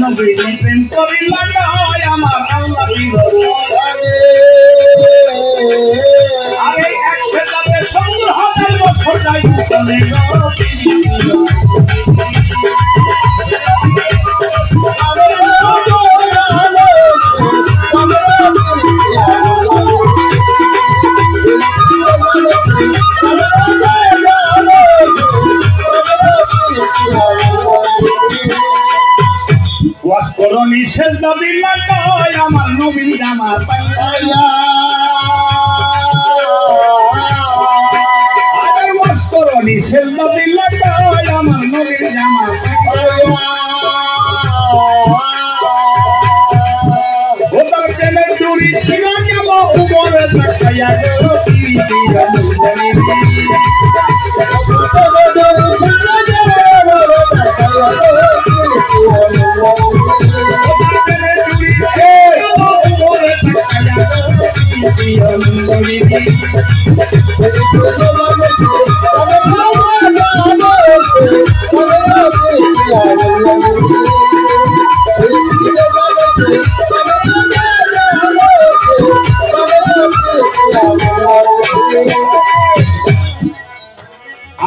নবীজি প্রেম করিল নয় আমার আল্লাহ করো নিষেধ দিল আমার নবীর জামা আরে আমার নবীর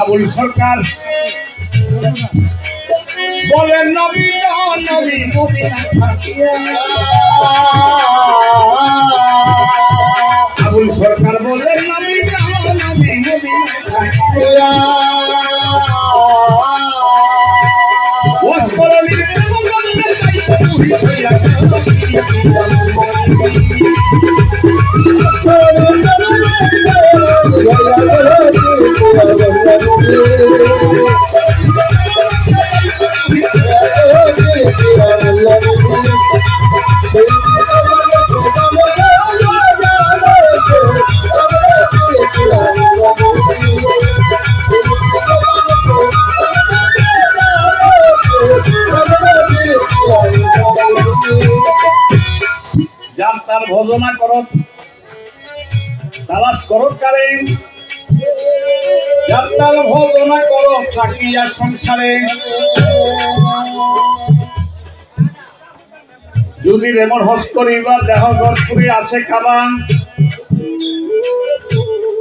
আবুল সরকার। বলে নবী নবী নবী আবুল সরকার বলে নবী নবী নবী তার ভজনা করত, তালাশ করত কারে তার ভজনা করত, থাকিয়া সংসারে। যদি রেমন হস করিবা, দেহ গড়পুরে আসে খাবা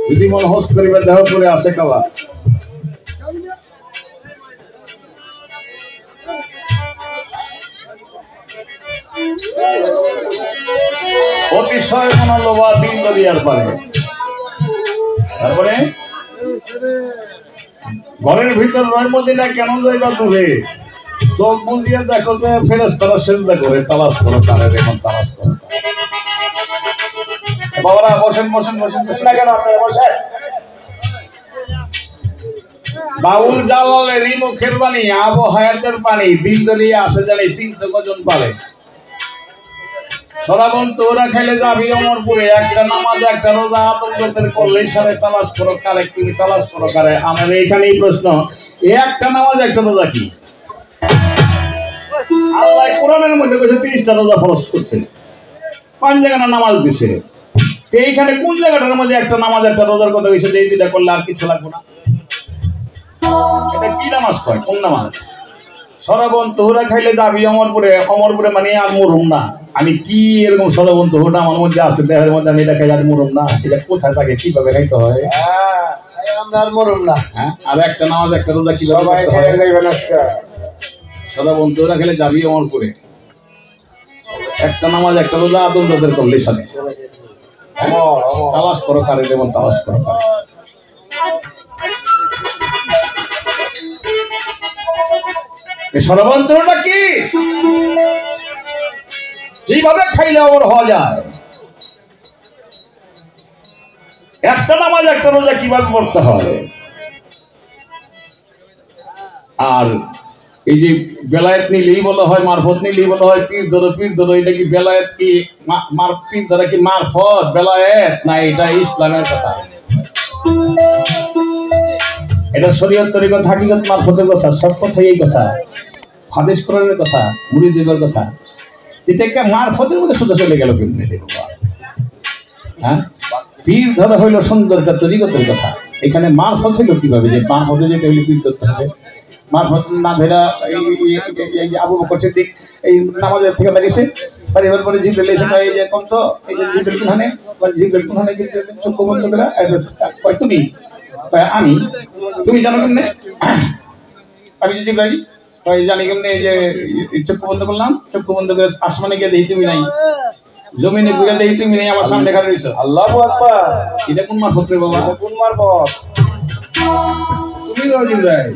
যদি মন হস করিবা, দেহ করে আসে খাবা অতিশয় মনোলোভা দিন পারে তারপরে? ঘরের ভিতর কেন যাইবা দূরে? চোখ দেখো যে ফেরেস তারা সেজদা করে তালাশ করো তারা এখন তালাশ করো বাবারা বসেন বসেন বসেন বসেন। কেন আপনারা বসেন। বাউল জালালেরই মুখের বাণী আবু হায়াতের পানি দিন দরিয়ে আসে জানি চিন্তা কজন পারে। সরাবন তোরা খাইলে যাবি অমরপুরে। একটা নামাজ, একটা রোজা আতঙ্কের করলে সারে তালাশ করো, কারে তুমি তালাশ করো, কারে? আমার প্রশ্ন একটা নামাজ, একটা রোজা কি? আল্লাহ কোরআনের মধ্যে কইছে রোজা করছে। পাঁচ জায়গা নামাজ দিছে। এইখানে কোন জায়গাটার মধ্যে একটা নামাজ, একটা রোজার কথা কইছে যে দুইটা করলে আর কিছু লাগবে না। এটা কি নামাজ কয়? কোন নামাজ? সরাবন তোহরা খাইলে যাবি অমরপুরে অমরপুরে মানে আর মরুম না। আমি কি এরকম সরাবন তোহরা আমার মধ্যে আছে দেহের মধ্যে আমি এটা খাই আর মরুম না? এটা কোথায় থাকে কীভাবে খাইতে হয়? আমরা আর মরুম না। হ্যাঁ আর একটা নামাজ একটা রোজা কীভাবে হয়? সরাবন তোহরা খেলে যাবি অমরপুরে। একটা নামাজ একটা রোজা আদম রোজের করলে সাথে তালাশ করো কারে দেবন তালাশ করো কারে। এই সর্বান্তরটা কি? কীভাবে খাইলে আমার হওয়া যায়? একটা নামাজ, একটা রোজা কীভাবে পড়তে হয়? আর এই যে বেলায়েত নিলেই বলা হয় মারফত নিলেই বলা হয়, পীর ধরো পীর ধরো, এটা কি বেলায়েত কি মার, পীর ধরা কি মারফত, বেলায়েত? না, এটা ইসলামের কথা। এটা শরীয়ত তরিকত, হাকিকত, মারফতের কথা, সব কথাই এই কথা। হাদিস কোরআনের কথা মুড়ি দেবের কথা এটাকে মারফতের মধ্যে সোজা চলে গেল কেমনি রে হ্যাঁ? পীর ধরা হইল তরিকতের কথা। এখানে মারফত হইল কীভাবে? যে মারফতে যেতে হইলে পীর ধরতে হবে। মারফত না ধরা, এই আবু বকর সিদ্দিক, এই নামাজের থেকে বেরিয়েছে। পরে জিব্রেল এসে এই যে তো এই যে কোনখানে কোনখানে চক্ষু বন্ধ করে তুমি? কয় আমি তুমি জানো কেমনে? আমি যে জিব্রাইল কয় জানি কেমনে এই যে চক্ষু বন্ধ করলাম চক্ষু বন্ধ করে আসমানে গিয়ে দেখি তুমি নাই। জমিনে ঘুরে দেখি তুমি নেই আমার সামনে দেখা রয়েছে। আল্লাহ আকবার। এটা কোন মারফত রে বাবা? কোন মারফত? তুমি তো জিব্রাইল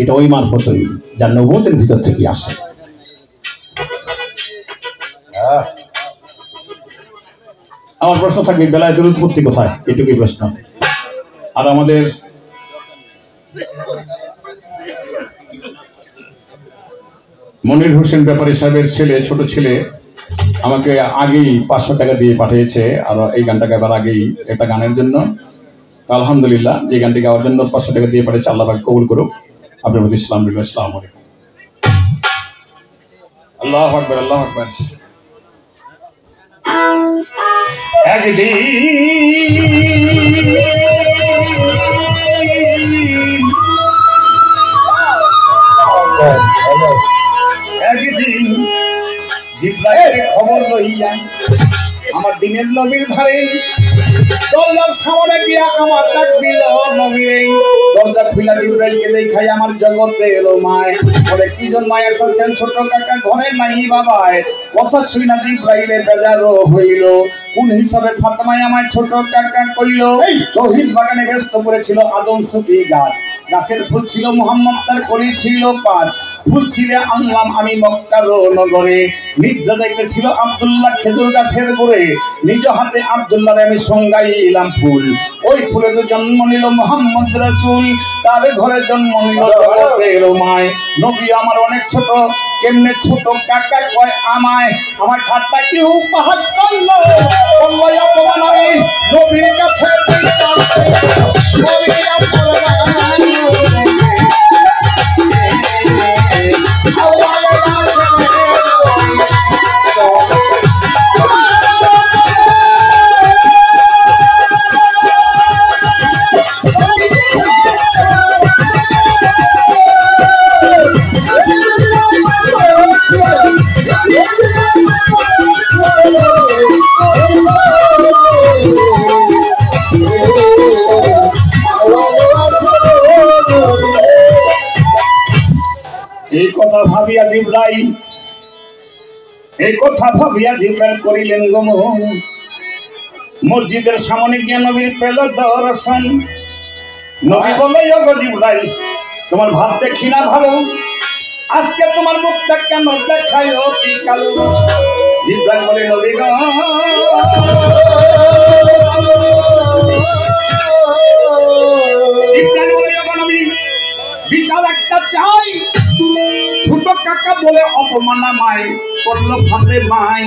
এটা ওই মারফতই যার নবতের ভিতর থেকে আসে। আমার প্রশ্ন থাকবে বেলায়েতের উৎপত্তি কোথায়? এটুকুই প্রশ্ন। আর আমাদের মনির হোসেন ব্যাপারী সাহেবের ছেলে, ছোট ছেলে, আমাকে আগেই পাঁচশো টাকা দিয়ে পাঠিয়েছে। আর এই গানটা গাবার আগেই একটা গানের জন্য। আলহামদুলিল্লাহ, যে গানটি গাওয়ার জন্য পাঁচশো টাকা দিয়ে পাঠিয়েছে, আল্লাহ কবুল করুক। আপনার প্রতি ইসলাম ইসলাম আলাইকুম। আল্লাহ আকবর আল্লাহ আকবর। একদিন একদিন জিব্রাইলের খবর লইয়া আমার দিনের নবীর ধারে দরজার সামনে গিয়া আমার ডাক দিল নবীরে দরজা খুলা জিব্রাইলকে দেখাই আমার জগতে এলো মায়। বলে কি জন্য মায় এসেছেন ছোট কাকা? ঘরে নাই বাবায়। কথা শুই না জিব্রাইলে বেজারও হইল। কোন হিসাবে ছোট কাকা কইল? তহিদ বাগানে ব্যস্ত করেছিল আদম সুফি গাছ। গাছের ফুল ছিল মোহাম্মদ তার কলি ছিল পাঁচ। ফুল ছিঁড়ে আনলাম আমি মক্কার নগরে। নিদ্রা যাইতেছিল আব্দুল্লাহ খেজুর গাছের গোড়ে। নিজ হাতে আব্দুল্লাহরে আমি সঙ্গাইলাম ফুল। ওই ফুলে তো জন্ম নিল মোহাম্মদ রাসূল। তার ঘরে জন্ম নিল মায় নবী আমার অনেক ছোট। কেমনে ছোট কাকা কয় আমায়? আমার ঠাট্টা কি উপহাস করল। অপমান আমি নবীর কাছে জিব্রাইল এই কথা ভাবিয়া জিব্রাইল করিলেন গম মসজিদের সামনে গিয়ে নবীর পেল দর্শন নবী বলে গো জিব্রাইল তোমার ভাব দেখি না ভালো? আজকে তোমার মুখটা কেন দেখাই অতি কালো? জিব্রাইল বলে নবী গো বলে অপমানা মাই করল ফাঁদে মাই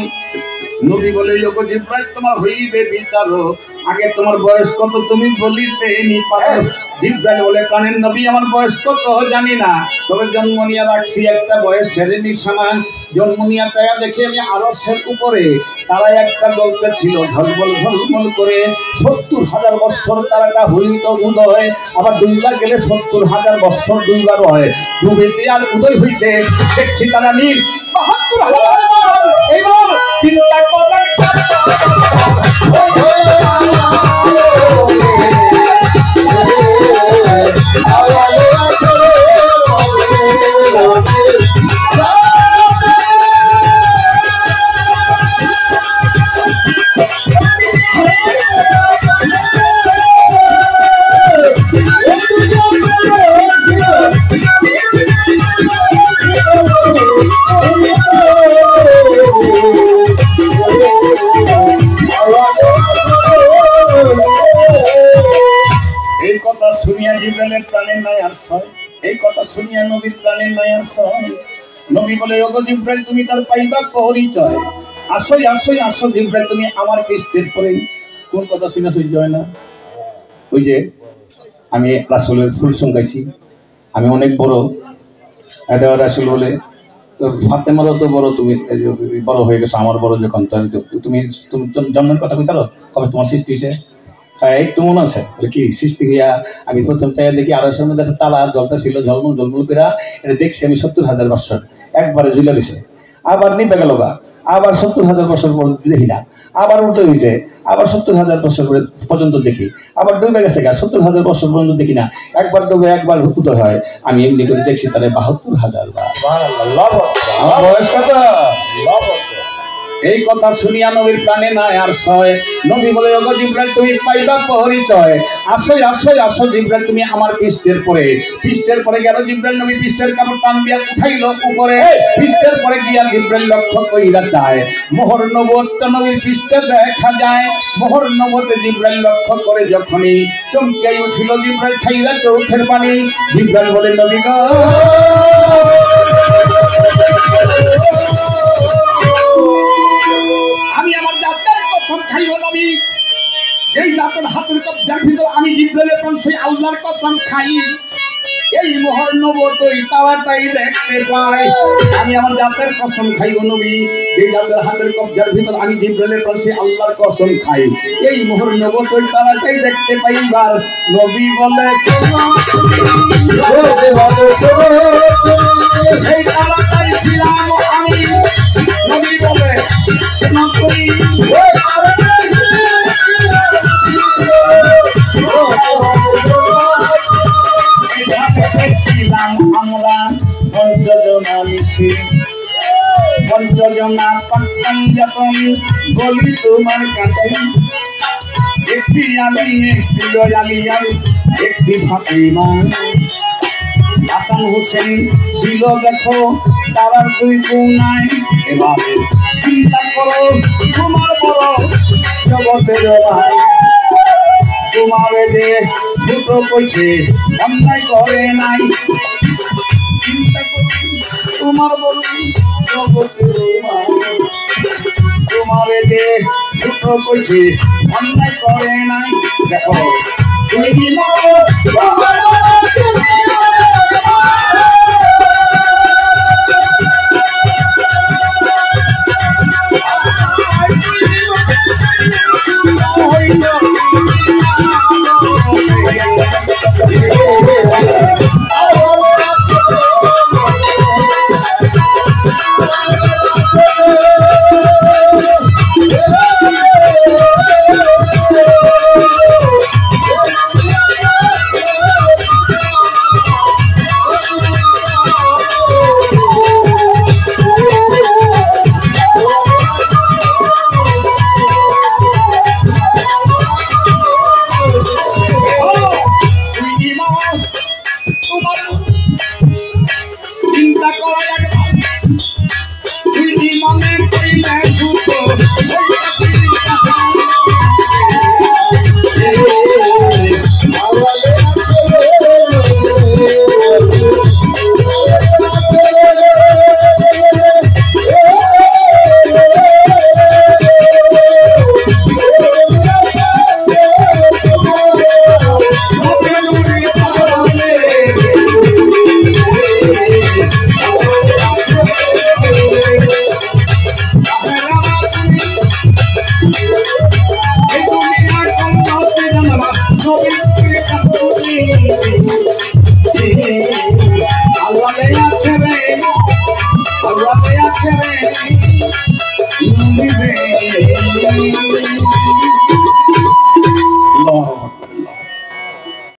নবী বলে যোগ জিব্রাইল, তোমার হইবে বিচারক। আগে তোমার বয়স কত, তুমি বলিতে নি পারো। জিব্রাইল বলে প্রাণের নবী আমার বয়স কত জানি না। তবে জন্ম নিয়ে রাখছি একটা বয়সের নিশানা জন্ম নিয়ে চায়া দেখে আমি আরসের উপরে। তারা একটা দলতে ছিল, ঝলমল ঝলমল করে। সত্তর হাজার বৎসর তারাটা হইত উদয়। আবার দুইবার গেলে সত্তর হাজার বৎসর দুইবার হয়। ডুবেতে আর উদয় হইতে দেখছি তারা নীল। বাহাত্তর হাজার এবার চিন্তা করার Oh, yeah. শুনিয়া জিব্রাইলের প্রাণের নাই আর সয়, এই কথা শুনিয়া নবীর প্রাণের নাই আর সয়। নবী বলে, ওগো জিব্রাইল, তুমি তার পাইবা পরিচয়। আসই আসই, আসো জিব্রাইল, তুমি আমার পৃষ্ঠের পরে। কোন কথা শুনে সহ্য হয় না? ওই যে, আমি রাসুলের ফুল গাইছি। আমি অনেক বড়। এটা রাসুল বলে ফাতেমারও তো বড়, তুমি বড় হয়ে গেছো, আমার বড় যখন তুমি তুমি জন্মের কথা কইতারো? কবে তোমার সৃষ্টি হয়েছে হ্যাঁ এই তো মনে আছে। কি সৃষ্টি হইয়া আমি প্রথম চাই দেখি আড়াইশোর মধ্যে একটা তালা জলটা ছিল ঝলমল ঝলমল করে এটা দেখছি আমি সত্তর হাজার বছর একবারে ঝুলে দিছে আবার নিবে গেল গা। আবার সত্তর হাজার বছর পর দেখি না। আবার উল্টো হয়েছে আবার সত্তর হাজার বছর পর্যন্ত দেখি। আবার ডুবে গেছে গা। সত্তর হাজার বছর পর্যন্ত দেখি না। একবার ডুবে একবার উদয় হয়। আমি এমনি করে দেখছি তাহলে বাহাত্তর হাজার বয়স কত? লব এই কথা শুনিয়া নবীর প্রাণে নাই আর সয়। নবী বলে, ওগো জিব্রাইল, তুমি পাইবা পরিচয়। আসই আসই আসো জিব্রাইল, তুমি আমার পৃষ্ঠের পরে। পৃষ্ঠের পরে গেল জিব্রাইল, নবী পৃষ্ঠের কাপড় টান দিয়া উঠাইল উপরে। পৃষ্ঠের পরে গিয়া জিব্রাইল লক্ষ্য কইরা চায় মোহর নবত নবীর পৃষ্ঠে দেখা যায়। মোহর নবতে জিব্রাইল লক্ষ্য করে যখনই চমকিয়াই উঠিল জিব্রাইল, ছাইরা চোখের পানি জিব্রাইল বলে, নবী গো প্রাণ সেই আল্লাহর কসম খাই। এই মোহর নবতই তাড়াতাড়ি দেখতে পাই। আমি আমার জাতের কসম খাইও নবী। যেই জাতের হাতের কবজার ভিতর আমি জিব্রাইলের প্রাণ সেই আল্লাহর কসম খাই। এই মোহর নবতই তাড়াতাড়ি দেখতে পাইবার নবী বলে ছিলাম আমি। নবী বলে মিশে পঞ্চজনা যখন বলি তোমার কাছে, একটি আমি, একটি আলিয়াল একটি ফাতিমা হাসান হোসেন ছিল দেখো তারার দুই কোনায় এবার চিন্তা করো, তোমার বড় জগতের ভাই। তোমার যে ছোট কইছে অন্যায় করে নাই তোমার বলুন তোমার যে ছোট কইছে অন্যায় করে নাই দেখো। আল্লাহ